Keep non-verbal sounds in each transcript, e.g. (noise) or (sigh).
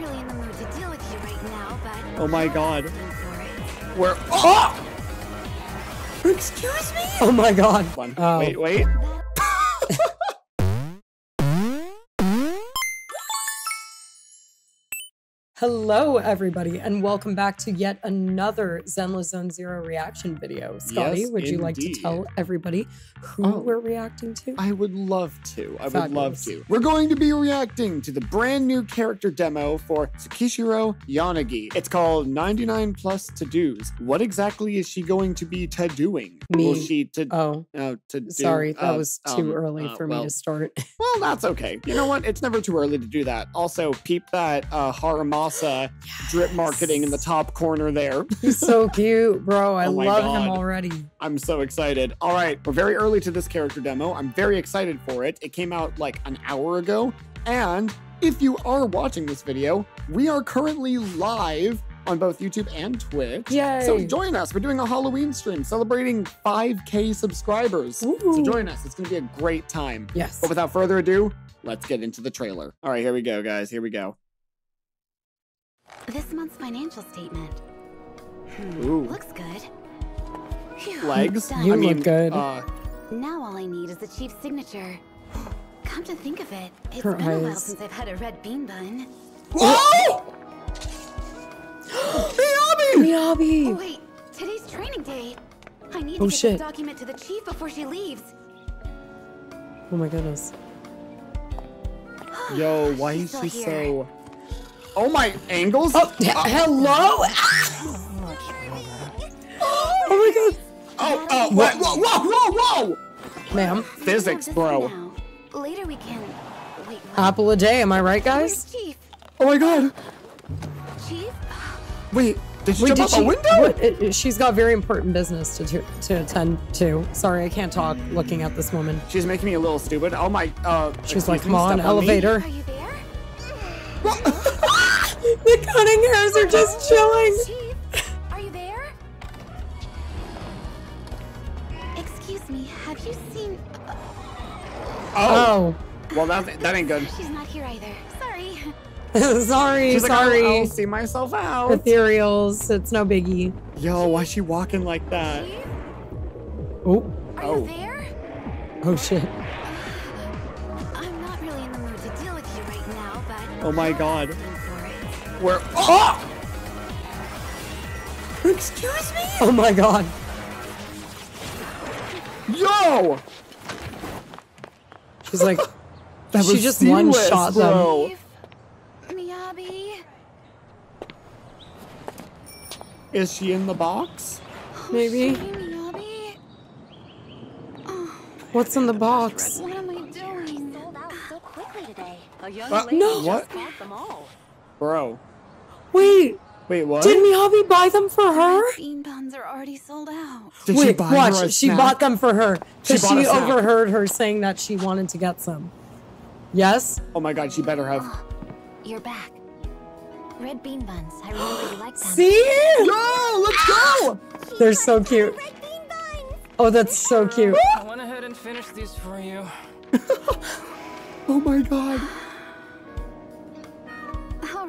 really in the mood to deal with you right now, but Oh my God. asking. We're. Oh! Excuse me? Oh my god. One. Oh. Wait, wait. Hello, everybody, and welcome back to yet another Zenless Zone Zero reaction video. Scotty, Yes, would you like to tell everybody who Oh. we're reacting to? I would love to. I would love to. We're going to be reacting to the brand new character demo for Tsukishiro Yanagi. It's called 99 Plus To Do's. What exactly is she going to be to doing? Will Me. she to Oh, uh, to sorry, that uh, was too um, early uh, for well, me to start. (laughs) Well, that's okay. You know what? It's never too early to do that. Also, peep that uh, Harumasa drip marketing in the top corner there. He's so (laughs) cute, bro. I Oh love God. him already. I'm so excited. All right, we're very early to this character demo. I'm very excited for it. It came out like an hour ago. And if you are watching this video, we are currently live on both YouTube and Twitch. Yay. So join us. We're doing a Halloween stream celebrating 5K subscribers. So join us. It's going to be a great time. Yes. But without further ado, let's get into the trailer. All right, here we go, guys. Here we go. This month's financial statement. Ooh. Looks good. Phew, Legs? You I look good. Uh, Now all I need is the chief's signature. Come to think of it, it's Her been a while since I've had a red bean bun. Whoa! (gasps) Miyabi! Oh wait, today's training day. I need Oh, to get shit. this document to the chief before she leaves. Oh my goodness. (gasps) Yo, why She's is still she here. so? Oh my angles! Oh, he- uh, hello? Oh, ah! oh my god. Oh, oh, what? Whoa, whoa, whoa, whoa! Ma'am, Physics, bro. Later we can. Wait, apple a day, am I right, guys? Chief? Oh my god! Chief? Wait, did she Wait, jump did out she? the window? What, it- it- she's got very important business to, to to attend to. Sorry, I can't talk looking at this woman. She's making me a little stupid. Oh my, uh. She's like, me, come on, elevator. Are you there? (laughs) the cunning hares are just chilling. Chief, are you there? Excuse me, have you seen? Oh, Oh, well, that, that ain't good. She's not here either. Sorry. (laughs) sorry, She's like, I'll- sorry. I'll see myself out. Ethereals, it's no biggie. Yo, why's she walking like that? Chief, Oh, are Oh. you there? oh shit. (sighs) I'm not really in the mood to deal with you right now, but Oh my God. Asking for it. Where? Oh! Excuse me? Oh my god. Yo! She's like, (laughs) That she was just one seamless, shot them. bro. Chief, Miyabi. Is she in the box? Maybe. Hey, Oh, (sighs) What's in the box? what am I doing? sold out so quickly today. A young Uh, lady no. What? just bought them all. Bro. Wait, Wait, what? did Miyabi buy them for her? Bean buns are already sold out. Did she Wait, buy watch. her a she snack? bought them for her She because bought she, overheard her saying that she wanted to get some. Yes. Oh my god, she better have. Oh, you're back. Red bean buns. I remember you liked them. See? Yo, let's go! Ah, They're so cute. Oh, that's so cute. I went ahead and finished these for you. (laughs) Oh my god.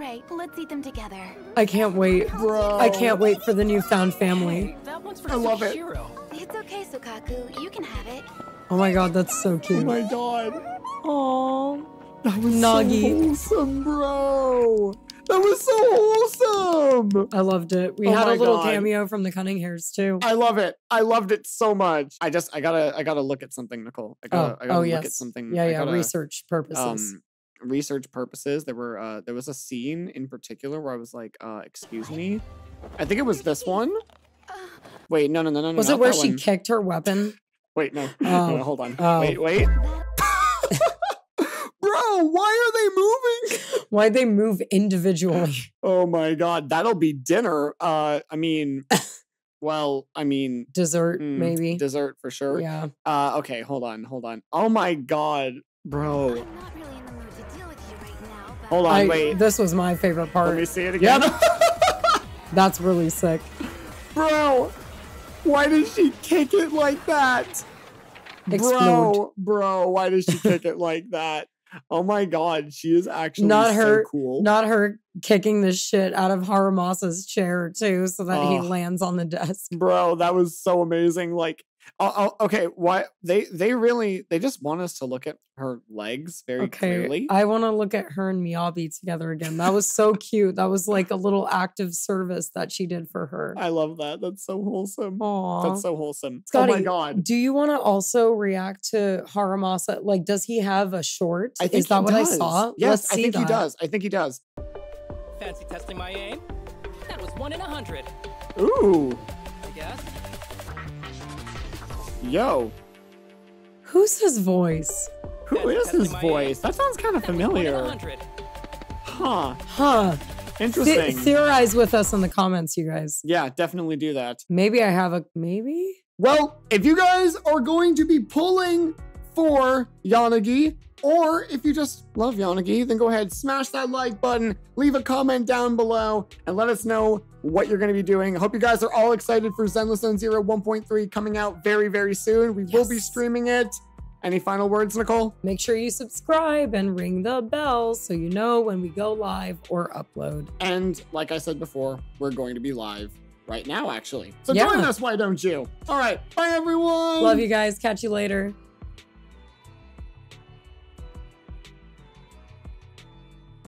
All right, let's eat them together. I can't wait. Bro. I can't wait for the newfound family. That one's for I love it. It's okay, Soukaku. You can have it. Oh my god, that's so cute. Oh my god. Aww. That was Nuggy. so wholesome, bro. That was so wholesome. I loved it. We Oh had a little God. cameo from the Cunning Hares too. I love it. I loved it so much. I just, I gotta, I gotta look at something, Nicole. I gotta, oh, I gotta oh look yes. at something. Yeah, I yeah. gotta, research purposes. Um, research purposes. There were, uh, there was a scene in particular where I was like, uh, excuse me. I think it was this one. Wait, no, no, no, no, no. Was it where she one. kicked her weapon? Wait, no. Oh. no, hold on. Oh. Wait, wait. (laughs) Bro, why are they moving? (laughs) Why'd they move individually? (laughs) Oh my god, that'll be dinner. Uh, I mean, well, I mean, Dessert, mm, maybe. dessert for sure. Yeah. Uh, okay, hold on, hold on. Oh my god, bro. Hold on, I, wait. this was my favorite part. Let me see it again. (laughs) That's really sick. bro, why did she kick it like that? Explode. Bro, bro, why did she kick it like that? Oh my god, she is actually Not so her- cool. Not her kicking the shit out of Harumasa's chair too, so that he lands on the desk. Bro, that was so amazing. Like, oh, oh, okay, why they they really they just want us to look at her legs very Okay, clearly. I want to look at her and Miyabi together again. That was so cute. That was like a little act of service that she did for her. I love that. That's so wholesome. Aww. That's so wholesome. oh my Scotty, god. Do you want to also react to Harumasa? Like, does he have a short? I think Is that he what I does. saw? Yes, Let's I see think he does. I think he does. Fancy testing my aim? That was one in a hundred, Ooh, I guess. Yo, Who's his voice? Who is Fancy his voice? That sounds kind of That was one in a familiar. hundred. Huh? Huh. The- Interesting. theorize with us in the comments, you guys. yeah, definitely do that. Maybe I have a maybe. Well, if you guys are going to be pulling for Yanagi, or if you just love Yanagi, then go ahead, smash that like button, leave a comment down below, and let us know what you're going to be doing. I hope you guys are all excited for Zenless Zone Zero 1.3 coming out very, very soon. We will be streaming it. Any final words, Nicole? Make sure you subscribe and ring the bell so you know when we go live or upload. And like I said before, we're going to be live right now, actually. So Yeah. join us, why don't you? All right, bye everyone. Love you guys. Catch you later.